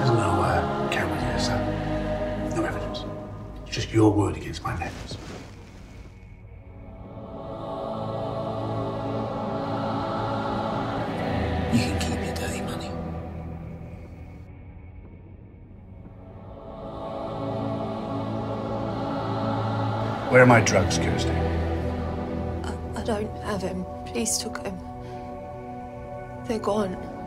There's no uh, camera here, sir. no evidence. It's just your word against my neighbours. You can keep your dirty money. Where are my drugs, Kirsty? I, I don't have them. Police took them. They're gone.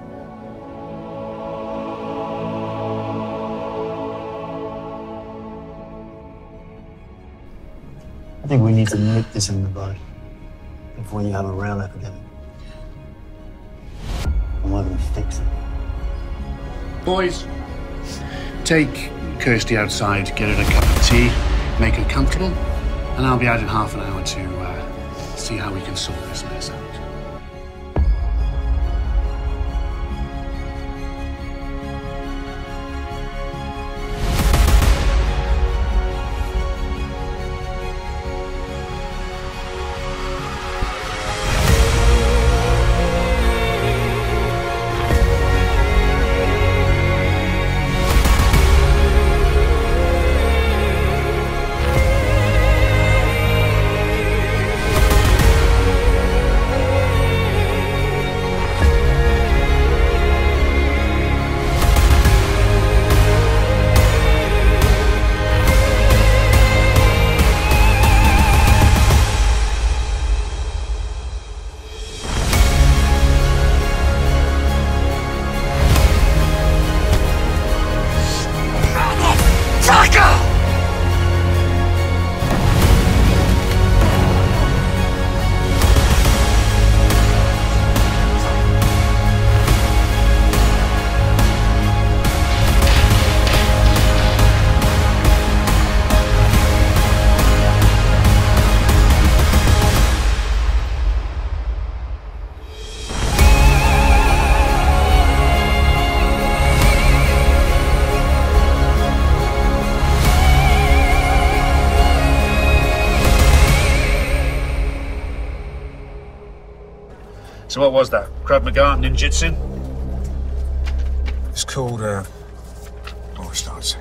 I think we need to nip this in the bud before you have a real epidemic. We're going to fix it. Boys, take Kirsty outside, get her a cup of tea, make her comfortable, and I'll be out in half an hour to uh, see how we can sort this mess out. So what was that? Krav Maga, ninjutsu? It's called, uh... Oh, it starts.